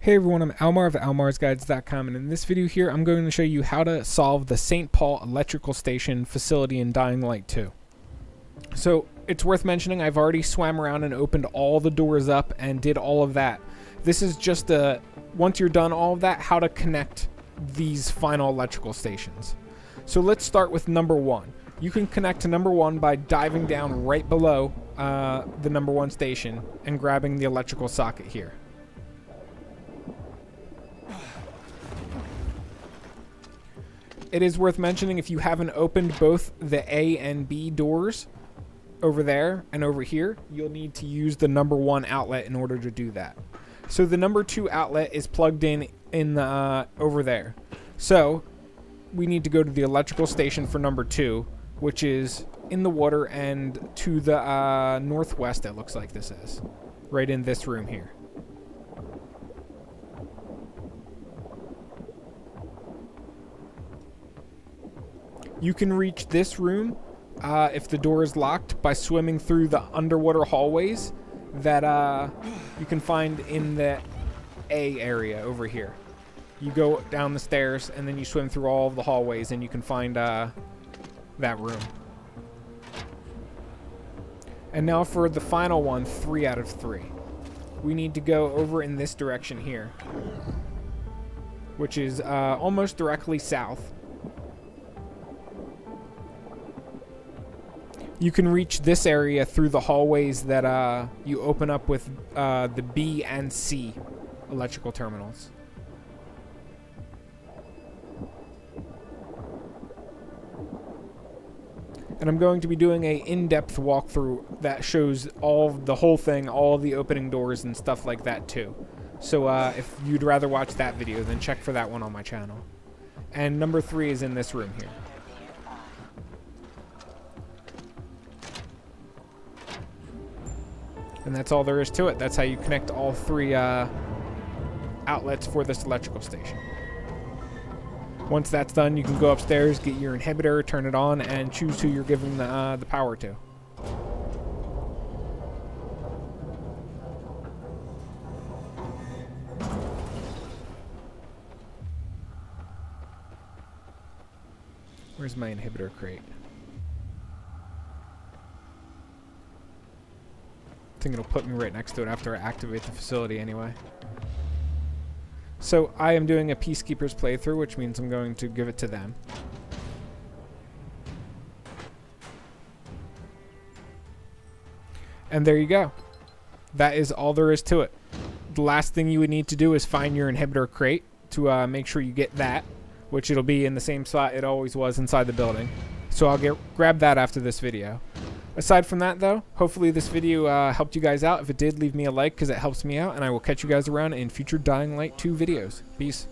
Hey everyone, I'm Almar of almarsguides.com and in this video here I'm going to show you how to solve the St. Paul Electrical Station facility in Dying Light 2. So it's worth mentioning I've already swam around and opened all the doors up and did all of that. This is just a, once you're done all of that, how to connect these final electrical stations. So let's start with number one. You can connect to number one by diving down right below uh, the number one station and grabbing the electrical socket here. It is worth mentioning if you haven't opened both the A and B doors over there and over here, you'll need to use the number one outlet in order to do that. So the number two outlet is plugged in in the, uh, over there. So we need to go to the electrical station for number two, which is in the water and to the uh, northwest. It looks like this is right in this room here. You can reach this room uh, if the door is locked by swimming through the underwater hallways that uh, you can find in the A area over here. You go down the stairs and then you swim through all of the hallways and you can find uh, that room. And now for the final one, three out of three. We need to go over in this direction here, which is uh, almost directly south. You can reach this area through the hallways that uh, you open up with uh, the B and C electrical terminals. And I'm going to be doing a in-depth walkthrough that shows all the whole thing, all the opening doors and stuff like that too. So uh, if you'd rather watch that video, then check for that one on my channel. And number three is in this room here. And that's all there is to it. That's how you connect all three uh, outlets for this electrical station. Once that's done, you can go upstairs, get your inhibitor, turn it on, and choose who you're giving the, uh, the power to. Where's my inhibitor crate? I think it'll put me right next to it after I activate the facility anyway. So I am doing a Peacekeepers playthrough, which means I'm going to give it to them. And there you go. That is all there is to it. The last thing you would need to do is find your inhibitor crate to uh, make sure you get that, which it'll be in the same spot it always was inside the building. So I'll get grab that after this video. Aside from that, though, hopefully this video uh, helped you guys out. If it did, leave me a like because it helps me out, and I will catch you guys around in future Dying Light 2 videos. Peace.